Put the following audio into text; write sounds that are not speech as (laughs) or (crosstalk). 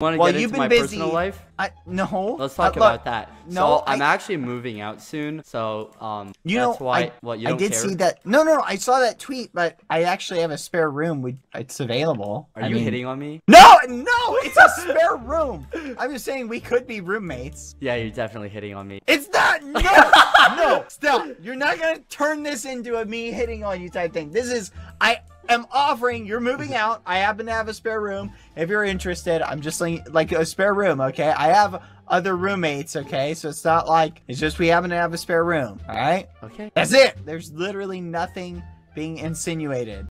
Want to Well, get you've into been my busy. personal life? I no. Let's Uh, talk look, about that. no, so I'm I- actually moving out soon. So um, You that's know, why. I, what you I did care? see that. No, no, no, I saw that tweet, but I actually have a spare room. We, it's available. Are I you mean- hitting on me? No, no, it's a spare (laughs) room. I'm just saying we could be roommates. Yeah, you're definitely hitting on me. It's not. (laughs) No, no, stop. You're not gonna turn this into a me hitting on you type thing. This is. I am offering. You're moving out. I happen to have a spare room. If you're interested, I'm just like like a spare room. Okay, I have other roommates. Okay, so it's not like it's just we happen to have a spare room. All right. Okay. That's it. There's literally nothing being insinuated.